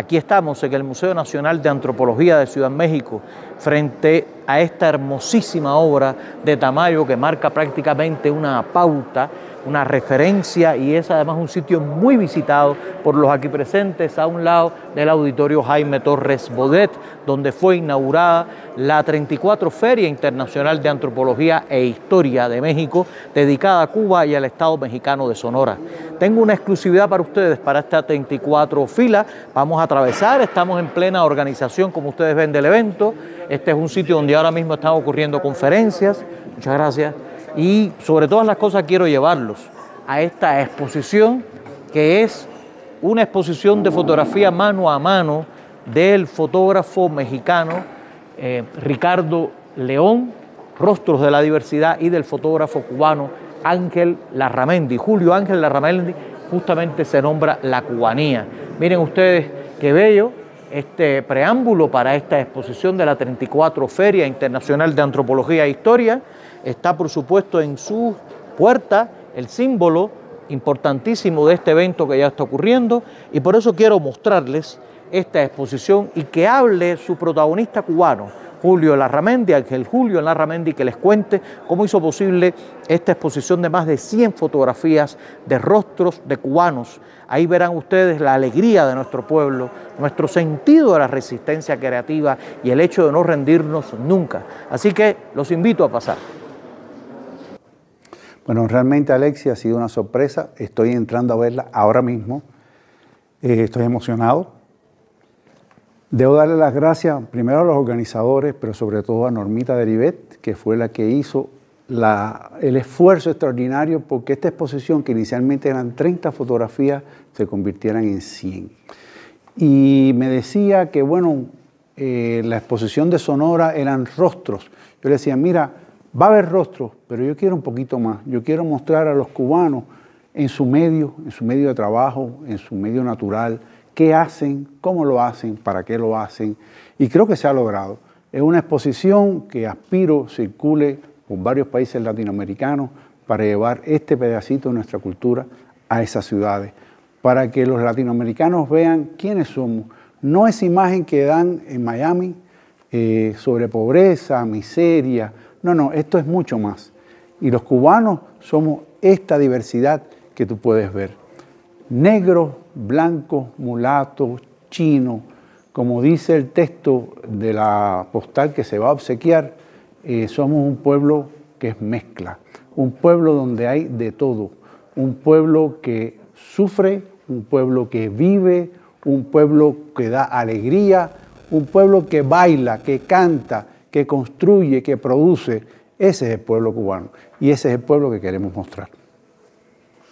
Aquí estamos en el Museo Nacional de Antropología de Ciudad México, frente a esta hermosísima obra de Tamayo que marca prácticamente una pauta una referencia y es además un sitio muy visitado por los aquí presentes a un lado del auditorio Jaime Torres Bodet, donde fue inaugurada la 34 Feria Internacional de Antropología e Historia de México, dedicada a Cuba y al Estado mexicano de Sonora. Tengo una exclusividad para ustedes para esta 34 fila. Vamos a atravesar, estamos en plena organización, como ustedes ven, del evento. Este es un sitio donde ahora mismo están ocurriendo conferencias. Muchas gracias y sobre todas las cosas quiero llevarlos a esta exposición que es una exposición de fotografía mano a mano del fotógrafo mexicano eh, Ricardo León, Rostros de la Diversidad, y del fotógrafo cubano Ángel Larramendi. Julio Ángel Larramendi justamente se nombra la cubanía. Miren ustedes qué bello este preámbulo para esta exposición de la 34 Feria Internacional de Antropología e Historia. Está por supuesto en su puerta el símbolo importantísimo de este evento que ya está ocurriendo. Y por eso quiero mostrarles esta exposición y que hable su protagonista cubano, Julio Larramendi, Ángel Julio Larramendi, que les cuente cómo hizo posible esta exposición de más de 100 fotografías de rostros de cubanos. Ahí verán ustedes la alegría de nuestro pueblo, nuestro sentido de la resistencia creativa y el hecho de no rendirnos nunca. Así que los invito a pasar. Bueno, realmente Alexia ha sido una sorpresa. Estoy entrando a verla ahora mismo. Eh, estoy emocionado. Debo darle las gracias primero a los organizadores, pero sobre todo a Normita Derivet, que fue la que hizo el esfuerzo extraordinario porque esta exposición, que inicialmente eran 30 fotografías, se convirtieran en 100. Y me decía que, bueno, eh, la exposición de Sonora eran rostros. Yo le decía, mira, Va a haber rostros, pero yo quiero un poquito más. Yo quiero mostrar a los cubanos en su medio, en su medio de trabajo, en su medio natural, qué hacen, cómo lo hacen, para qué lo hacen. Y creo que se ha logrado. Es una exposición que aspiro circule por varios países latinoamericanos para llevar este pedacito de nuestra cultura a esas ciudades, para que los latinoamericanos vean quiénes somos. No esa imagen que dan en Miami eh, sobre pobreza, miseria, no, no, esto es mucho más. Y los cubanos somos esta diversidad que tú puedes ver. Negro, blanco, mulato, chino, como dice el texto de la postal que se va a obsequiar, eh, somos un pueblo que es mezcla, un pueblo donde hay de todo, un pueblo que sufre, un pueblo que vive, un pueblo que da alegría, un pueblo que baila, que canta, que construye, que produce, ese es el pueblo cubano y ese es el pueblo que queremos mostrar.